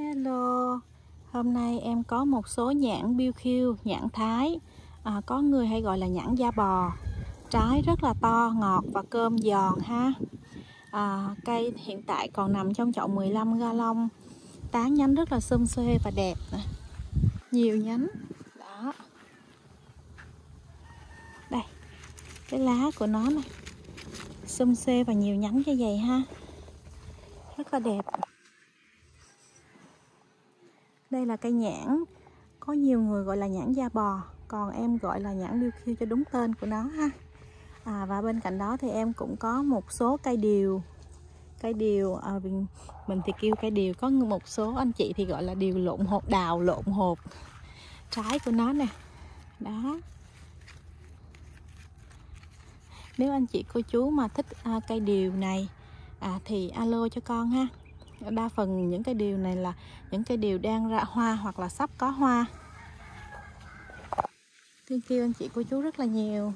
Hello, hôm nay em có một số nhãn BQ, nhãn Thái, à, có người hay gọi là nhãn da bò. Trái rất là to, ngọt và cơm giòn ha. À, cây hiện tại còn nằm trong chậu 15 gallon, tán nhánh rất là xum xuê và đẹp nè. Nhiều nhánh, đó. Đây, cái lá của nó này, xum xuê và nhiều nhánh như vậy ha. Rất là đẹp. Đây là cây nhãn. Có nhiều người gọi là nhãn da bò Còn em gọi là nhãn điêu khiêu cho đúng tên của nó ha. À, Và bên cạnh đó thì em cũng có một số cây điều. Cây điều à, Mình thì kêu cây điều. Có một số anh chị thì gọi là điều lộn hột Đào lộn hột Trái của nó nè. Đó. Nếu anh chị cô chú mà thích à, cây điều này à, Thì alo cho con ha đa phần những cái điều này là những cái điều đang ra hoa hoặc là sắp có hoa. Thank you anh chị cô chú rất là nhiều.